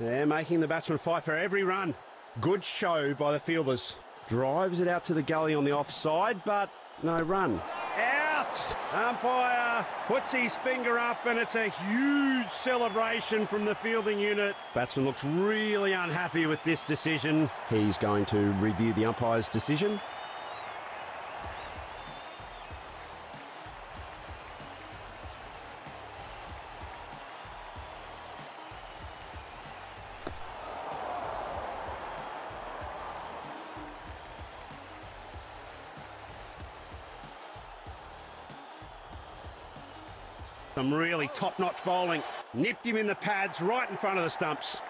They're making the batsman fight for every run. Good show by the fielders. Drives it out to the gully on the offside, but no run. Out! Umpire puts his finger up, and it's a huge celebration from the fielding unit. Batsman looks really unhappy with this decision. He's going to review the umpire's decision. Some really top-notch bowling. Nipped him in the pads right in front of the stumps.